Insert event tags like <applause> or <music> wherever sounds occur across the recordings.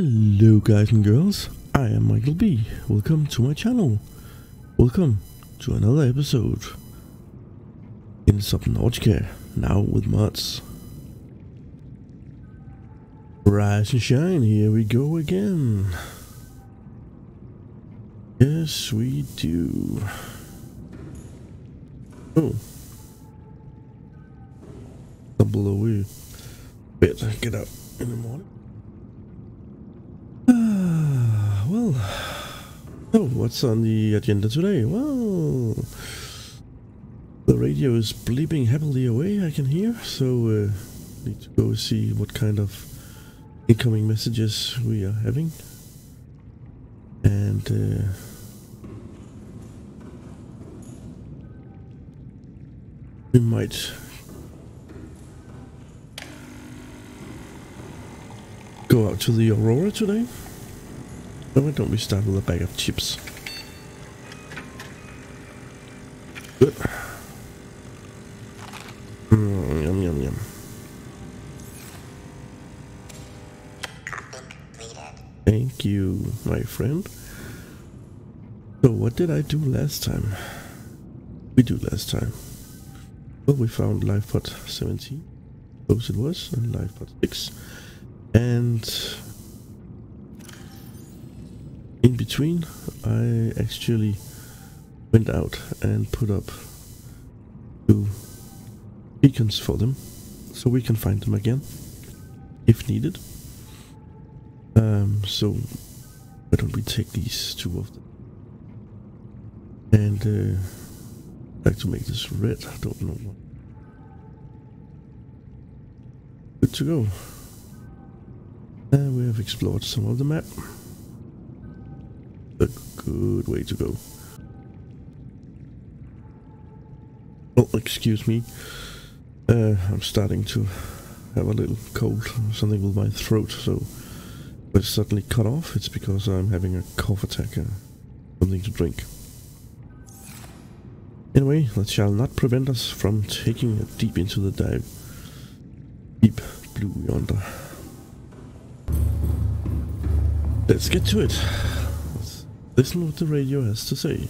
Hello guys and girls, I am Michael B. Welcome to my channel. Welcome to another episode in Subnautica, now with mods. Rise and shine, here we go again. Yes, we do. Oh. Double away. Better get up in the morning. Ah, well, oh, what's on the agenda today? Well, the radio is bleeping happily away, I can hear, so uh, need to go see what kind of incoming messages we are having. And uh, we might go out to the Aurora today. No, why don't we start with a bag of chips? Good. Mm, yum yum yum. Thank you, my friend. So what did I do last time? We do last time. Well, we found LifePod 17. Those it was, and LifePod 6. And in between, I actually went out and put up two beacons for them so we can find them again if needed. Um, so why don't we take these two of them and uh, like to make this red? I don't know what. Good to go. And we have explored some of the map. A good way to go. Oh, excuse me. Uh, I'm starting to have a little cold, something with my throat, so if it's suddenly cut off, it's because I'm having a cough attack, uh, something to drink. Anyway, that shall not prevent us from taking it deep into the dive. Deep blue yonder. Let's get to it. Let's listen what the radio has to say.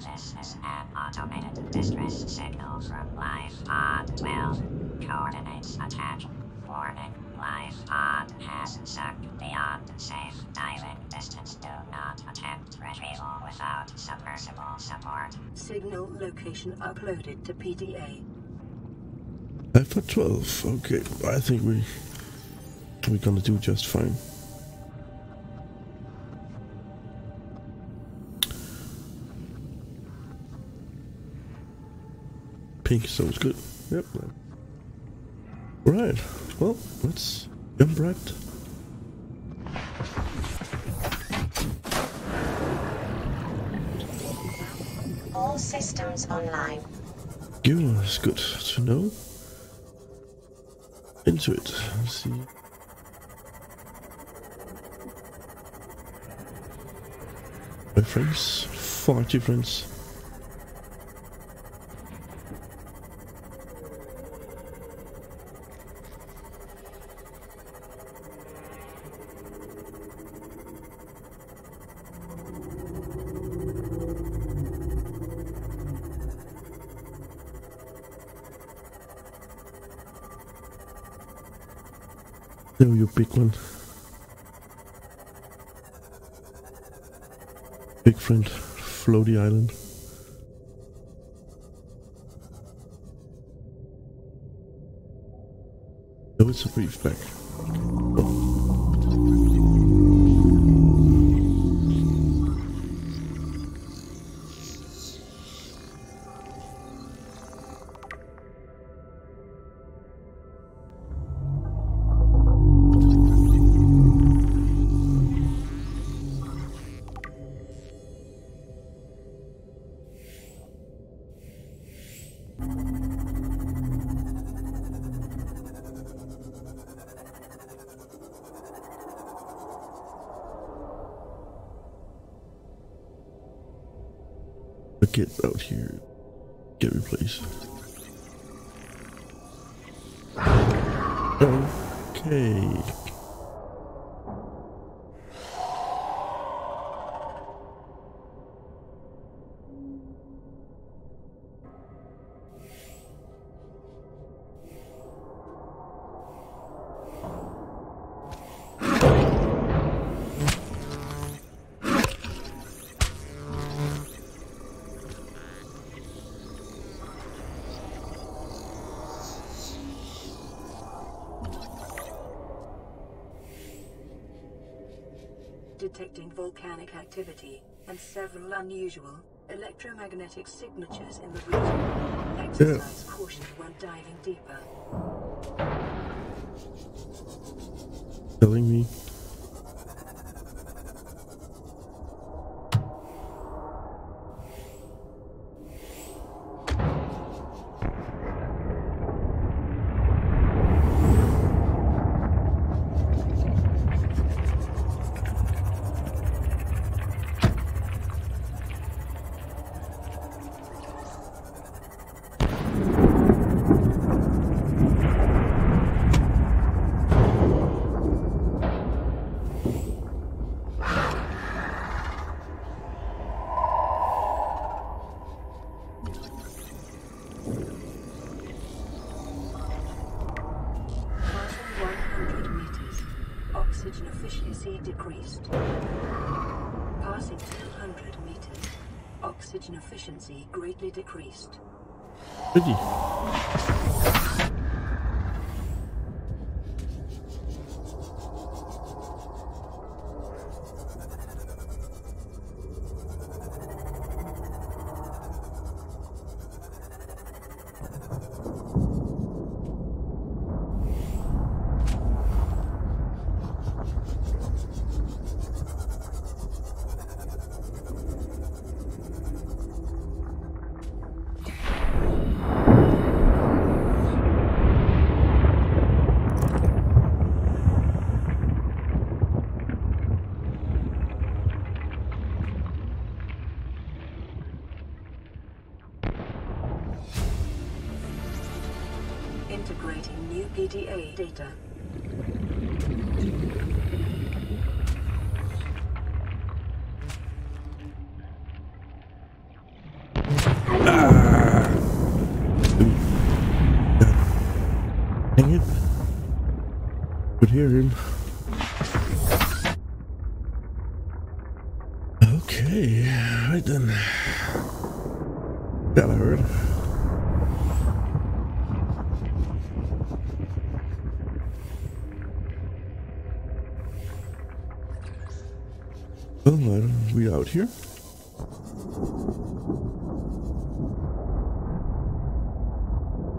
This is an automated distress signal from Life Pod 12. Coordinates attached. Warning. Life Pod has sunk beyond safe diving distance. Do not attempt retrieval without submersible support. Signal location uploaded to PDA. Alpha 12. Okay, I think we we're gonna do just fine. Pink sounds good. Yep. Right. Well, let's jump right. All systems online. Good. It's good to know. Into it. Let's see. Friends, forty friends. There you big one. Big friend, floaty island. No, it's a Reefback. Detecting volcanic activity and several unusual electromagnetic signatures in the region. Exercise caution when diving deeper. Telling me. Pretty. Integrating new PDA data. Dang it. Could hear him. Okay, right then. That I heard. Don't we out here?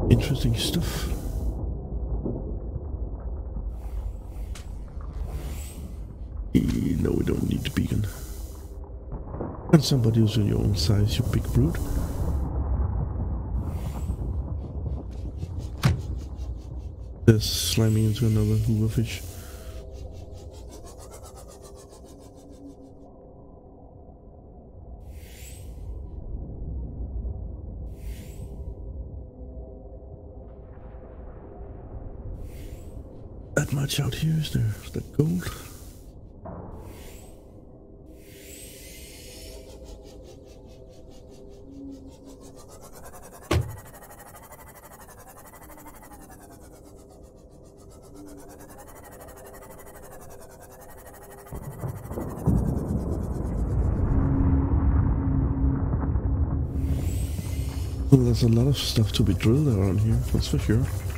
Interesting stuff. No, we don't need the beacon. And somebody who's in your own size, you big brute. There's slamming into another hoover much out here is there? Is that gold? Well, there's a lot of stuff to be drilled around here, that's for sure.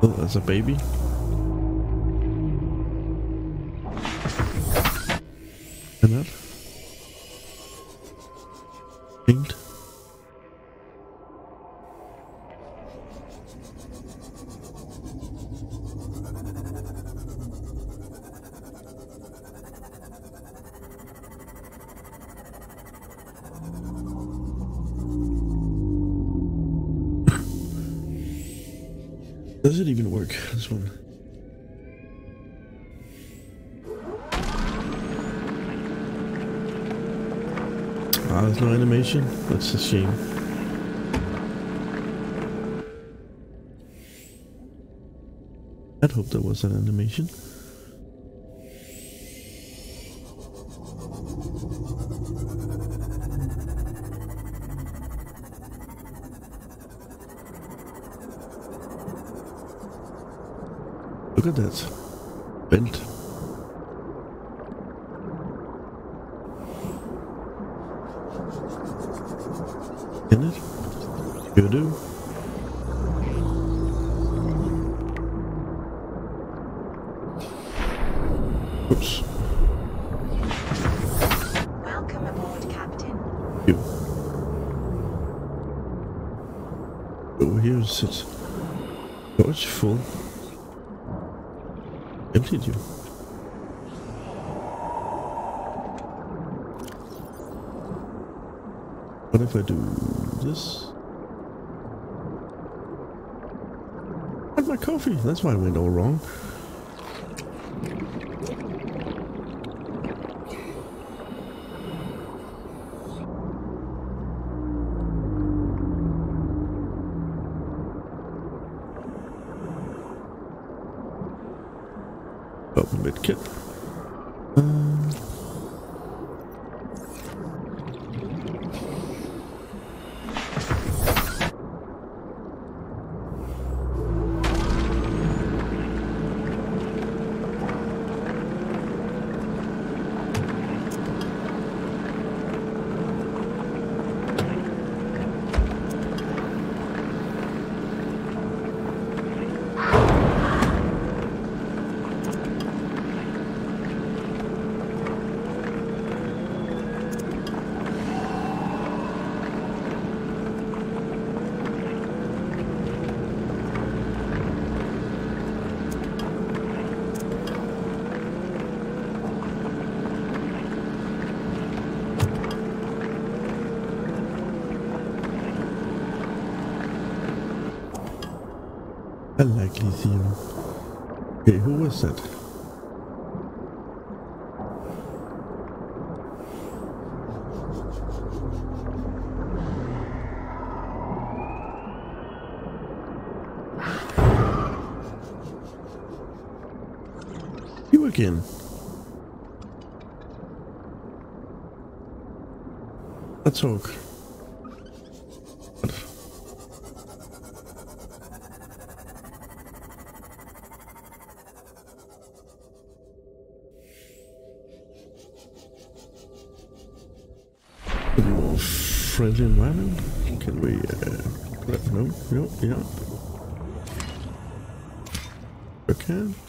Oh, that's a baby. Enough. That's a shame. I'd hope there was an animation. Look at that. Bent. You. What if I do this? Had my coffee. That's why I went all wrong. Open kit. Um, likely. Okay, who was that? You again. Let's talk. Can we? Uh, no, no, yeah. Okay.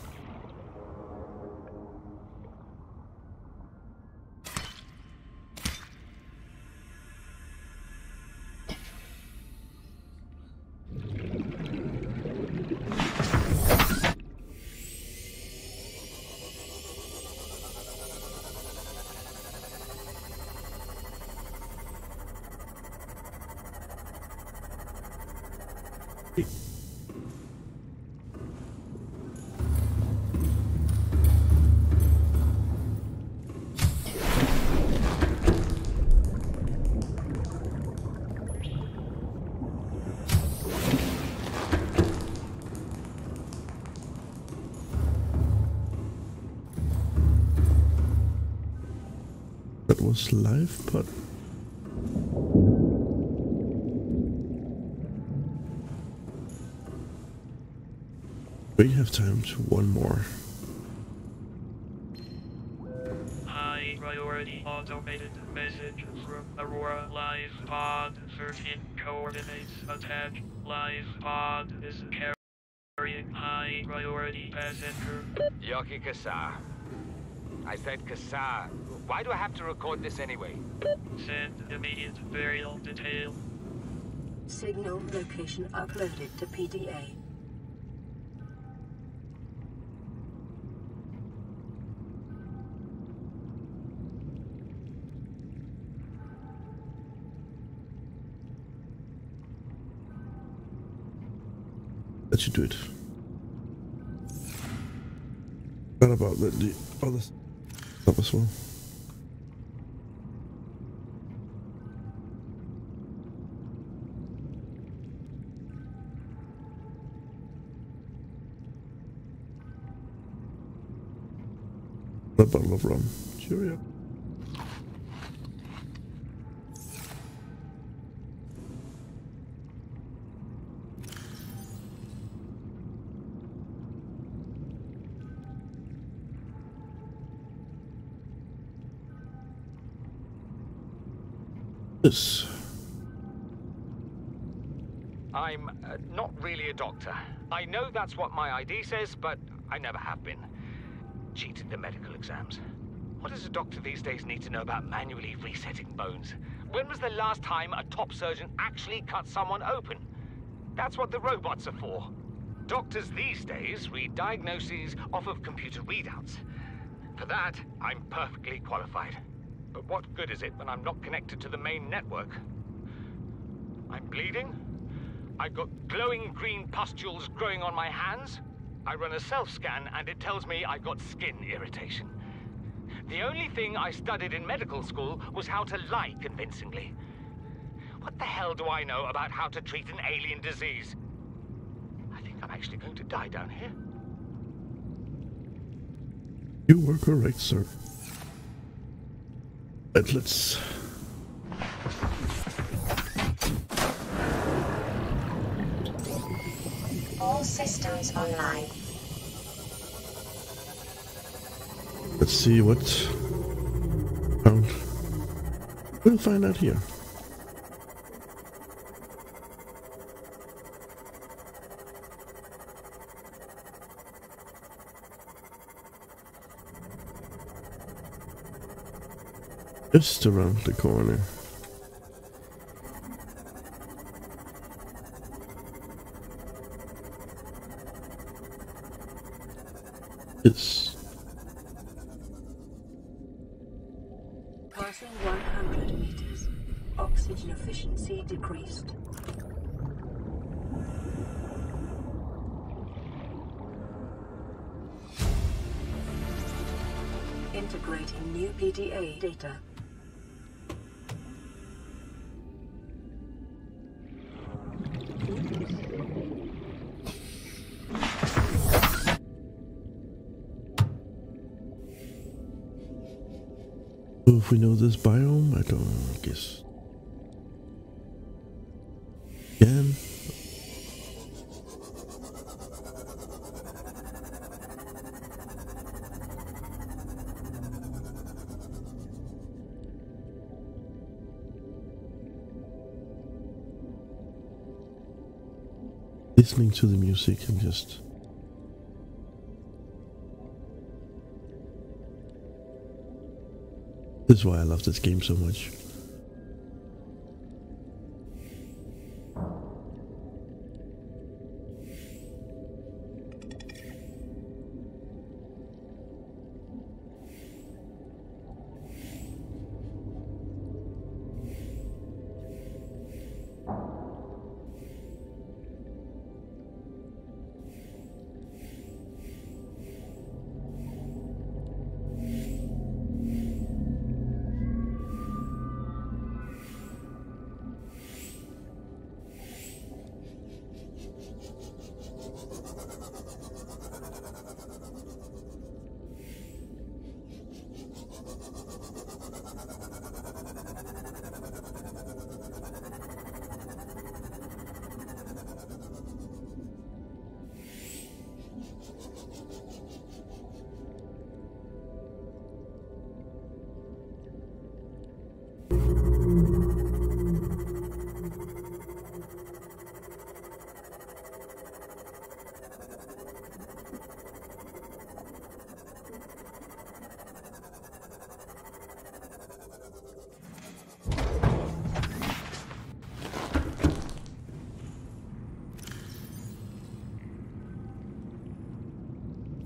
Was live, but we have time to one more. High priority automated message from Aurora Life Pod 13 coordinates attached. Life Pod is carrying high priority passenger. Yoki Kasa. I said Khasar. Why do I have to record this anyway? Send immediate burial detail. Signal location uploaded to PDA. That should do it. What about the, the other A bottle of rum. Cheerio. I'm uh, not really a doctor. I know that's what my ID says, but I never have been. Cheated the medical exams. What does a doctor these days need to know about manually resetting bones? When was the last time a top surgeon actually cut someone open? That's what the robots are for. Doctors these days read diagnoses off of computer readouts. For that, I'm perfectly qualified. But what good is it when I'm not connected to the main network? I'm bleeding. I've got glowing green pustules growing on my hands. I run a self-scan and it tells me I've got skin irritation. The only thing I studied in medical school was how to lie convincingly. What the hell do I know about how to treat an alien disease? I think I'm actually going to die down here. You were correct, sir. Let's All systems online. let's see what found. We'll find out here. Just around the corner. It's Passing 100 meters. Oxygen efficiency decreased. Integrating new PDA data. If we know this biome, I don't guess. Again. Listening to the music and just This is why I love this game so much.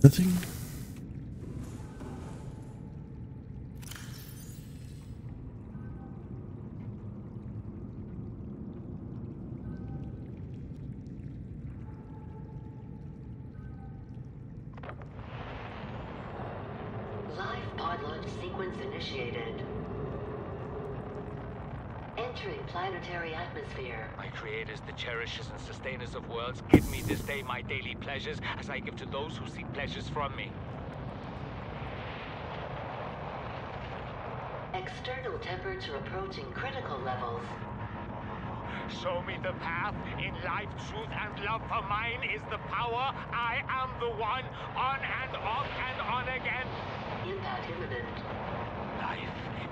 Nothing? Cherishers and sustainers of worlds, give me this day my daily pleasures as I give to those who seek pleasures from me. External temperature approaching critical levels. Show me the path. In life, truth, and love for mine is the power. I am the one. On and off and on again. Impact imminent.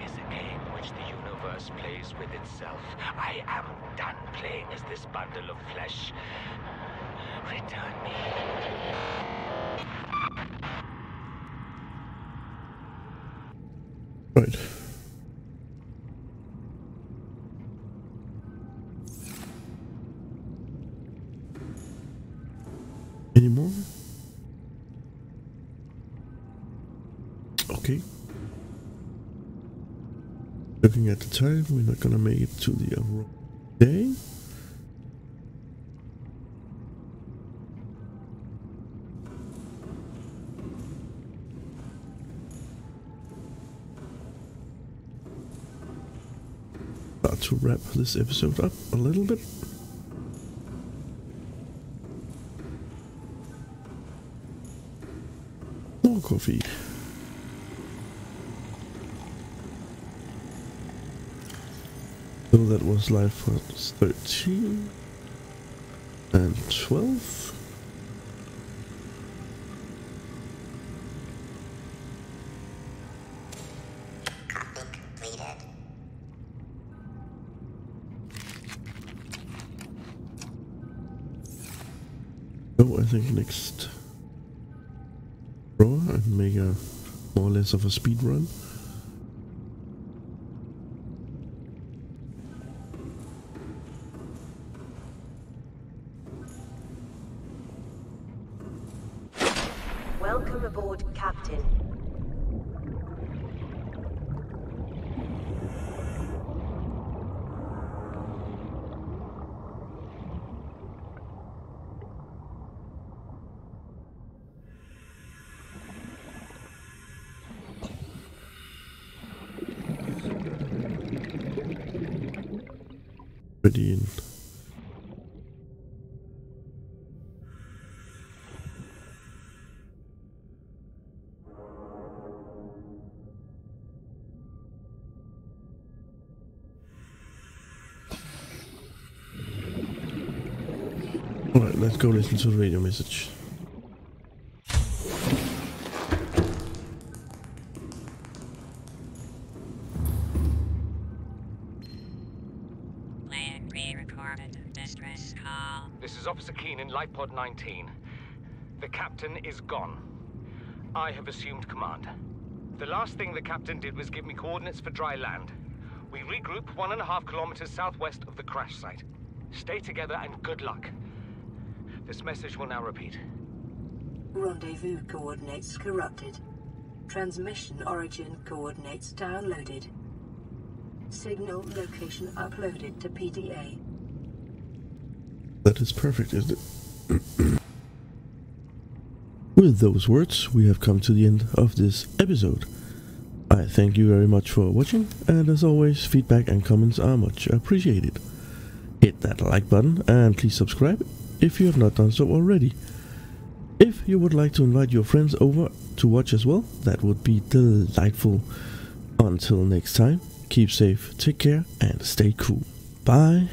Is a game which the universe plays with itself. I am done playing as this bundle of flesh. Return me. Right. Any more? Okay. Looking at the time, we're not gonna make it to the uh, Aurora day. About to wrap this episode up a little bit. More coffee. So that was life for 13 and 12. Copy completed. So I think next draw and make a more or less of a speed run. Alright, let's go listen to the radio message. Plan pre-recorded distress call. This is Officer Keen in Lifepod 19. The captain is gone. I have assumed command. The last thing the captain did was give me coordinates for dry land. We regroup one and a half kilometers southwest of the crash site. Stay together and good luck. This message will now repeat. Rendezvous coordinates corrupted. Transmission origin coordinates downloaded. Signal location uploaded to PDA. That is perfect, isn't it? <clears throat> With those words, we have come to the end of this episode. I thank you very much for watching, and as always, feedback and comments are much appreciated. Hit that like button and please subscribe if you have not done so already. If you would like to invite your friends over to watch as well, that would be delightful. Until next time, keep safe, take care, and stay cool. Bye.